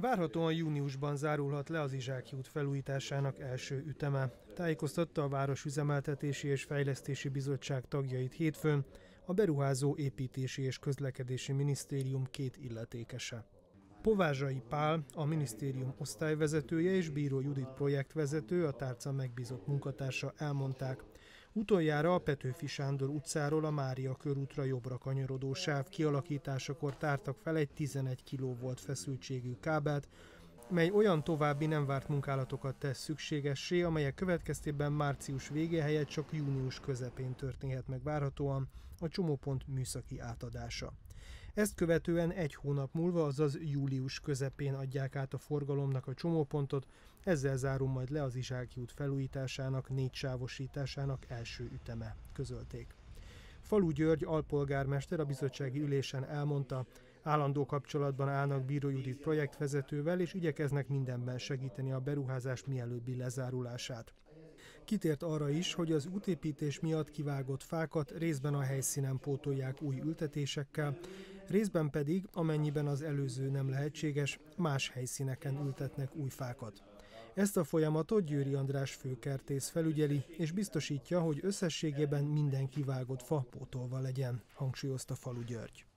Várhatóan júniusban zárulhat le az Izsáki út felújításának első üteme. Tájékoztatta a Város Üzemeltetési és Fejlesztési Bizottság tagjait hétfőn a Beruházó Építési és Közlekedési Minisztérium két illetékese. Povázsai Pál, a minisztérium osztályvezetője és Bíró Judit projektvezető, a tárca megbízott munkatársa elmondták, Utoljára a Petőfi Sándor utcáról a Mária körútra jobbra kanyarodó sáv kialakításakor tártak fel egy 11 kV volt feszültségű kábelt, mely olyan további nem várt munkálatokat tesz szükségessé, amelyek következtében március vége helyett csak június közepén történhet meg várhatóan a csomópont műszaki átadása. Ezt követően egy hónap múlva, azaz július közepén adják át a forgalomnak a csomópontot, ezzel zárul majd le az Izsáki út felújításának, négy sávosításának első üteme, közölték. Falu György alpolgármester a bizottsági ülésen elmondta, állandó kapcsolatban állnak Bíró Judit projektvezetővel, és igyekeznek mindenben segíteni a beruházás mielőbbi lezárulását. Kitért arra is, hogy az útépítés miatt kivágott fákat részben a helyszínen pótolják új ültetésekkel, részben pedig, amennyiben az előző nem lehetséges, más helyszíneken ültetnek új fákat. Ezt a folyamatot Győri András főkertész felügyeli, és biztosítja, hogy összességében minden kivágott fa pótolva legyen, hangsúlyozta Falu György.